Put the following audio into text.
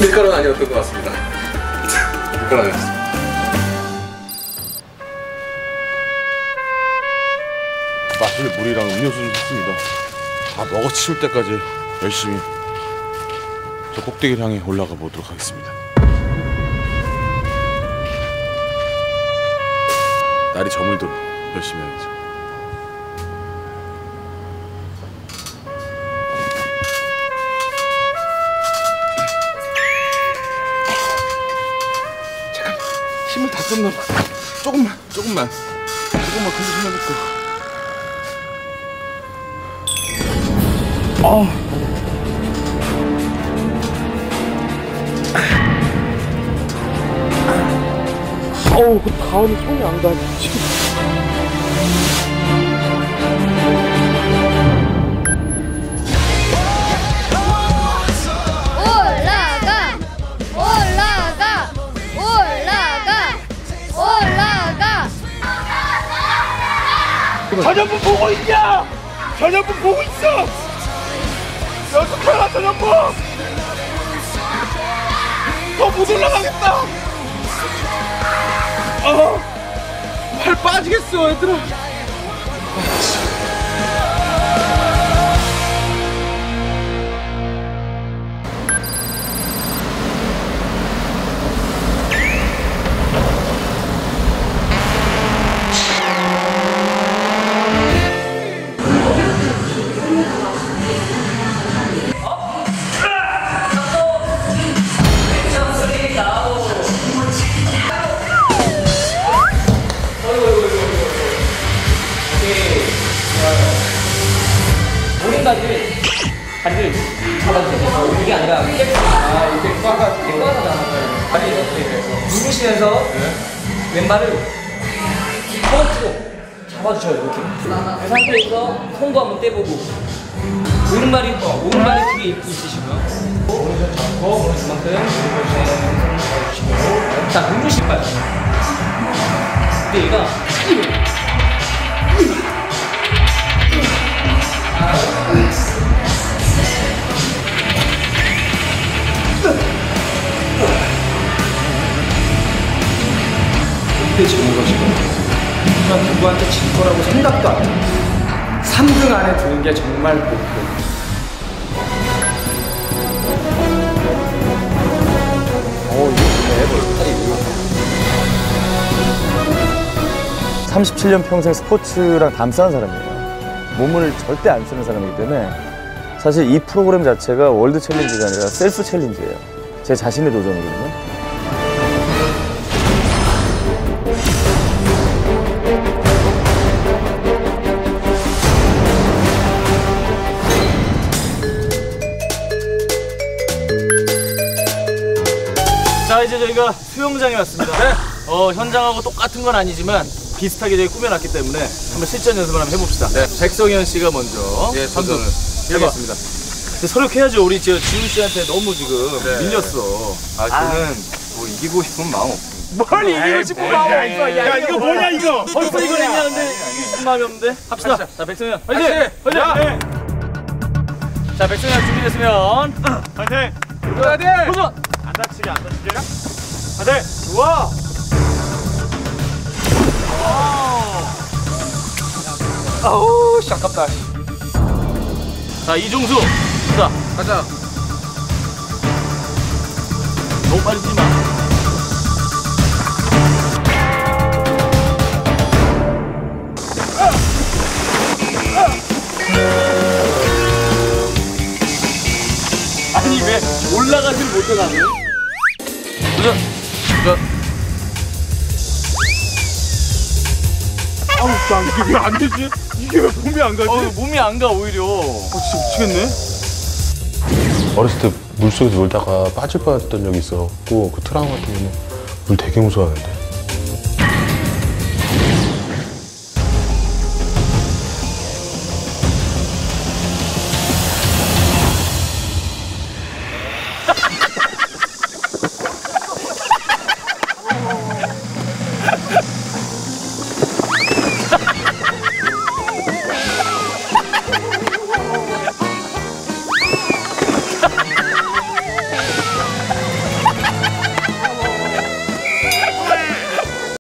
밀가루는 아니었던 것 같습니다. 밀가루 아니었습니다. 마실 물이랑 음료수 좀 샀습니다. 다 먹어 치울 때까지 열심히 저 꼭대기를 향해 올라가 보도록 하겠습니다. 날이 저물도록 열심히 해야죠. 썼나 봐. 조금만, 조금만, 조금만 좀 해볼게. 어우, 그 다음에 손이 안 가네. 지금. 전현무 보고 있냐? 전현무 보고 있어! 연속해라, 전현무! 더못 올라가겠다! 어, 팔 빠지겠어, 얘들아. 다리를 다리를 잡아주세요. 이게 아니라 이렇게 아 이렇게 꽉 이렇게 꽉하잖아. 다리 이렇게 누르시면서 왼발을 뻗치고 잡아주셔요 이렇게. 그 상태에서 손도 한번 떼보고 오른발이 어, 오른발이 크게 있으시고요. 오른손 잡고 오른손만큼 왼손 잡아주시고 자 누르실 발. 근데 얘가 그때 지는 것이고 하지만 누구한테 질 거라고 생각도 안 해요 3등 안에 드는 게 정말 목표 37년 평생 스포츠랑 담쌓은 사람이에요. 몸을 절대 안 쓰는 사람이기 때문에 사실 이 프로그램 자체가 World Challenge가 아니라 self challenge예요. 제 자신의 도전이거든요. 자, 이제 저희가 수영장에 왔습니다. 어, 현장하고 똑같은 건 아니지만 비슷하게 저희 꾸며놨기 때문에 한번 실전 연습을 한번 해봅시다. 네, 백성현 씨가 먼저 예. 해보겠습니다. 근데 서력해야죠. 우리 저 지훈 씨한테 너무 지금 네. 밀렸어. 아, 저는 뭐 이기고 싶은 마음 없습니다. 뭘 이기고 싶은 마음 없어. 야, 이거 뭐냐, 이거. 벌써 이걸 얘기하는데 이기고 싶은 마음이 없는데? 합시다. 자, 백성현. 화이팅! 화이팅! 네. 자, 백성현 준비됐으면. 화이팅! 화이팅! 도전! 안 다치게, 안 다치게. 화이팅! 좋아! 아우, 씨, 아깝다. 자, 이종수. 자, 가자. 너무 빨리 뛰지 마. 아니 왜 올라가질 못해 나는? 도전! 도전! 아우, 나 이게 왜 안 되지? 이게 왜 몸이 안 가지? 어, 몸이 안 가 오히려. 어, 진짜 미치겠네. 어렸을 때 물속에서 놀다가 빠질 뻔했던 적이 있어갖고 그 트라우마 때문에 물 되게 무서워하는데